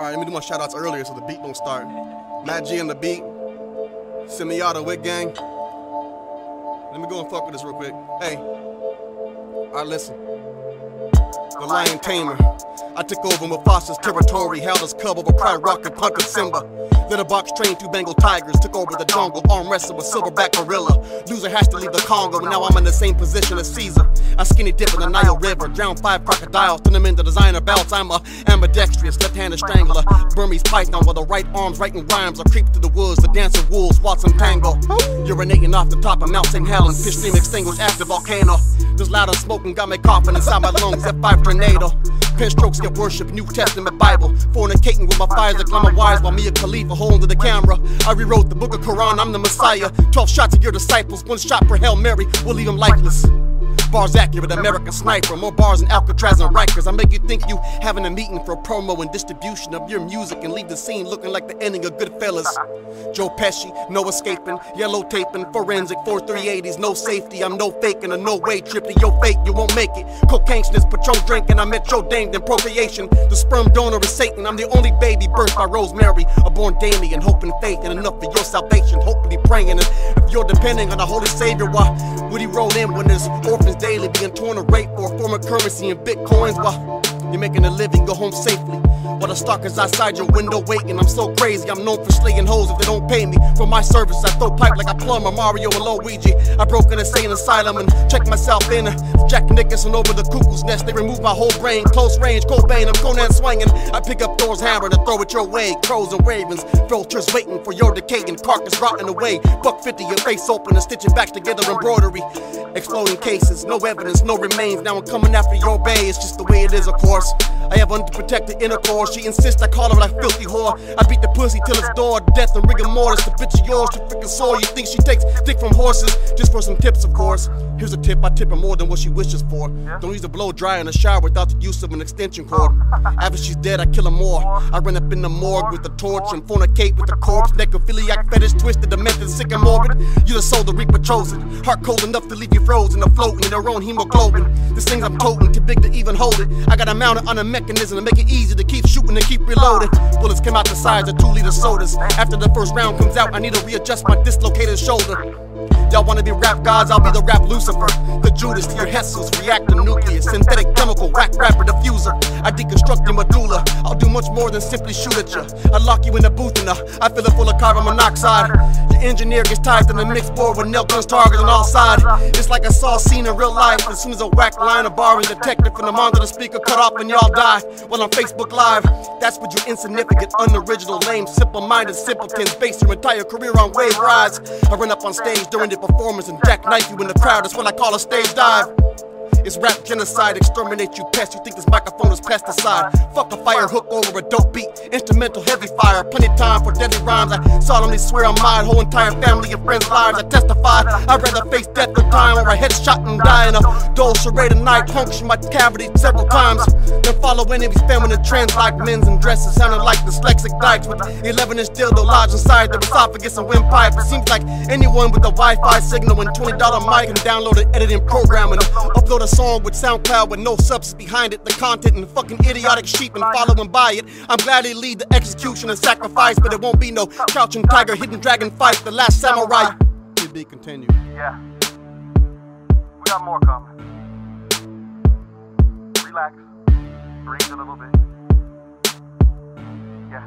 Alright, let me do my shout outs earlier so the beat don't start. Matt G on the beat. Semiata Wit Gang. Let me go and fuck with this real quick. Hey. Alright, listen. The Lion Tamer. I took over Mufasa's territory, held as cub over Pride Rock and Punk Simba. box trained two Bengal tigers, took over the jungle, arm wrestled with silverback gorilla. Loser has to leave the Congo, and now I'm in the same position as Caesar. I skinny dip in the Nile River, drown five crocodiles, turn them into designer belts. I'm a ambidextrous, left-handed strangler, Burmese python with the right arms writing rhymes. I creep through the woods, the dancing wolves, waltz and tango. Urinating off the top of Mount St. Helens, fish stream extinguished active volcano. This loud smoking got me coughing inside my lungs, F5 tornado. Pen strokes get worship, New Testament Bible. Fornicating with my fires like a wise while me a Khalifa holding the camera. I rewrote the book of Quran, I'm the Messiah. 12 shots of your disciples, one shot for Hail Mary we'll leave them lifeless. Bars accurate, American sniper. More bars than Alcatraz and Rikers. I make you think you having a meeting for a promo and distribution of your music and leave the scene looking like the ending of Goodfellas. Joe Pesci, no escaping, yellow taping, forensic 4380s, no safety. I'm no faking, a no way trip to your fate, you won't make it. Cocaine Patron drinking, I met Joe Dame, then procreation. The sperm donor is Satan. I'm the only baby birthed by Rosemary, a born daily and hope and faith, and enough for your salvation. Hopefully praying, and if you're depending on the Holy Savior, why would he roll in when there's orphans daily being torn to rape for a form of currency in bitcoins? While you're making a living, go home safely. While the stalkers outside your window waiting, I'm so crazy. I'm known for slaying hoes if they don't pay me for my service. I throw pipe like a plumber, Mario and Luigi. I broke an insane asylum and checked myself in. Jack Nicholson over the cuckoo's nest. They removed my whole brain, close range, Cobain. I'm Conan swinging. I pick up Thor's hammer to throw it your way. Crows and ravens, vultures waiting for your decaying carcass rotting away. Buck 50, your face open and stitch it back together embroidery. Exploding cases, no evidence, no remains. Now I'm coming after your bay. It's just the way it is, of course. I have unprotected intercourse. She insists I call her like filthy whore. I beat the pussy till it's door, death and rigor mortis. The bitch of yours too freaking sore. You think she takes dick from horses just for some tips, of course. Here's a tip: I tip her more than what she wishes for. Don't use a blow dryer in the shower without the use of an extension cord. After she's dead, I kill her more. I run up in the morgue with a torch and fornicate with the corpse. Necrophiliac fetish twisted, demented, sick and morbid. You the soul the reaper chosen. Heart cold enough to leave you frozen, afloating in their own hemoglobin. This thing's I'm toting, too big to even hold it. I got a mount it on a mechanism to make it easy to keep shooting and keep reloading. Bullets come out the sides of two liter sodas. After the first round comes out, I need to readjust my dislocated shoulder. Y'all wanna be rap gods, I'll be the rap Lucifer. The Judas to your Jesus, reactor nucleus, synthetic chemical, whack rapper diffuser. I deconstruct your medulla, I'll do much more than simply shoot at you. I lock you in a booth and I fill it full of carbon monoxide. Your engineer gets tied to the mixed board with nail guns targets on all sides. It's like I saw a scene in real life. As soon as a whack line of bar and detective from the monitor, the speaker cut off and y'all die. While on Facebook Live, that's what you insignificant, unoriginal, lame, simple-minded simpletons base your entire career on wave rides. I run up on stage during the performance and jackknife you in the crowd. That's what I call a stage dive. It's rap genocide, exterminate you pest. You think this microphone is pesticide? Fuck a fire hook over a dope beat, instrumental heavy fire. Plenty time for deadly rhymes. I solemnly swear on my whole entire family and friends' lives. I testify. I'd rather face death than time or a headshot and die in a dull charade of night. Puncture my cavity several times. Then follow of these feminine trends like men's and dresses, sounding like dyslexic dykes with 11 inch dildo lodged inside their esophagus and windpipe. It seems like anyone with a Wi-Fi signal and $20 mic can download an editing program and upload a song with SoundCloud with no substance behind it. The content and fucking idiotic sheep and following by it. I'm glad they lead the execution and sacrifice, but it won't be no crouching tiger, hidden dragon fight. The last samurai. To be continued. Yeah. We got more coming. Relax. Breathe a little bit. Yeah.